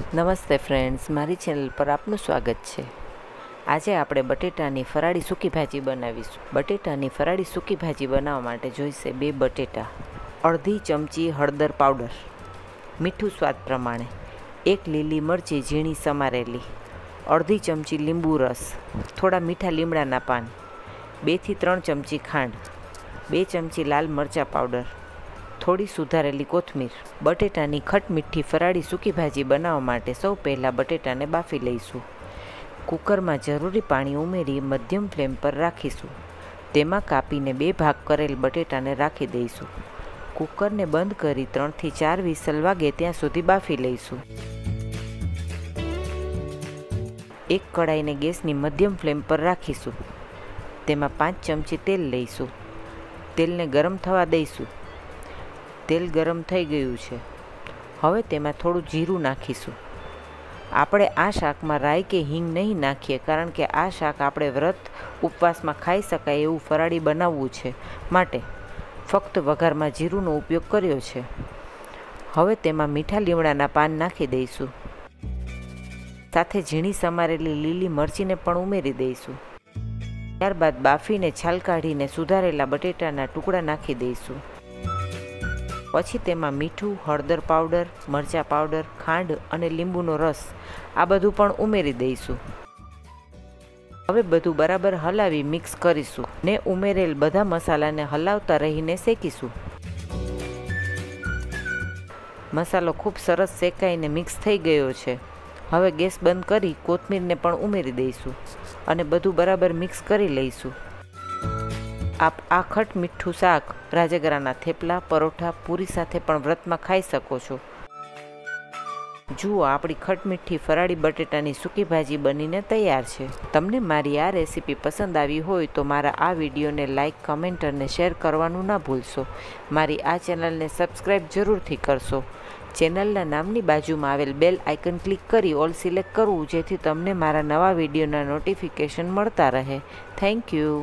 નમસ્તે ફ્રેન્ડ્સ મારી ચેનલ પર આપનું સ્વાગત છે. આજે આપણે બટેટાની ફરાળી સૂકી ભાજી બનાવીશું. બટેટાની ફરાળી સૂકી ભાજી બનાવવા માટે જોઈશે બે બટેટા, અડધી ચમચી હળદર પાવડર, મીઠું સ્વાદ પ્રમાણે, એક લીલી મરચી ઝીણી સમારેલી, અડધી ચમચી લીંબુ રસ, થોડા મીઠા લીમડાના પાન બેથી ત્રણ ચમચી ખાંડ, બે ચમચી લાલ મરચાં પાવડર થોડી સુધારેલી કોથમીર, બટેટાની ખટમીઠી ફરાળી સૂકી ભાજી બનાવવા માટે સૌ પહેલાં બટેટાને બાફી લઈશું. કુકરમાં જરૂરી પાણી ઉમેરી મધ્યમ ફ્લેમ પર રાખીશું. તેમાં કાપીને બે ભાગ કરેલ બટેટાને રાખી દઈશું. કુકરને બંધ કરી ત્રણથી ચાર વિસલ વાગે ત્યાં સુધી બાફી લઈશું. એક કડાઈને ગેસની મધ્યમ ફ્લેમ પર રાખીશું. તેમાં પાંચ ચમચી તેલ લઈશું. તેલને ગરમ થવા દઈશું. તેલ ગરમ થઈ ગયું છે. હવે તેમાં થોડું જીરું નાખીશું. આપણે આ શાકમાં રાઈ કે હિંગ નહીં નાખીએ કારણ કે આ શાક આપણે વ્રત ઉપવાસમાં ખાઈ શકાય એવું ફરાળી બનાવવું છે માટે ફક્ત વઘારમાં જીરુંનો ઉપયોગ કર્યો છે. હવે તેમાં મીઠા લીમડાના પાન નાખી દઈશું. સાથે ઝીણી સમારેલી લીલી મરચીને પણ ઉમેરી દઈશું. ત્યારબાદ બાફીને છાલ કાઢીને સુધારેલા બટેટાના ટુકડા નાખી દઈશું. પછી તેમાં મીઠું, હળદર પાવડર, મરચાં પાવડર, ખાંડ અને લીંબુનો રસ. આ બધું પણ ઉમેરી દઈશું. હવે બધું બરાબર હલાવી મિક્સ કરીશું ને ઉમેરેલ બધા મસાલાને હલાવતા રહીને શેકીશું. મસાલો ખૂબ સરસ શેકાઈને મિક્સ થઈ ગયો છે. હવે ગેસ બંધ કરી કોથમીરને પણ ઉમેરી દઈશું અને બધું બરાબર મિક્સ કરી લઈશું. આપ આ ખટ મીઠું શાક, રાજગરાના થેપલા, પરોઠા, પૂરી સાથે પણ વ્રતમાં ખાઈ શકો છો. જુઓ, આપણી ખટમીઠી ફરાળી બટેટાની સૂકી ભાજી બનીને તૈયાર છે. તમને મારી આ રેસીપી પસંદ આવી હોય તો મારા આ વિડીયોને લાઇક કમેન્ટ અને શેર કરવાનું ના ભૂલશો. મારી આ ચેનલને સબસ્ક્રાઈબ જરૂરથી કરશો. ચેનલના નામની બાજુમાં આવેલ બેલ આઇકન ક્લિક કરી ઓલ સિલેક્ટ કરવું, જેથી તમને મારા નવા વિડીયોના નોટિફિકેશન મળતા રહે. Thank you.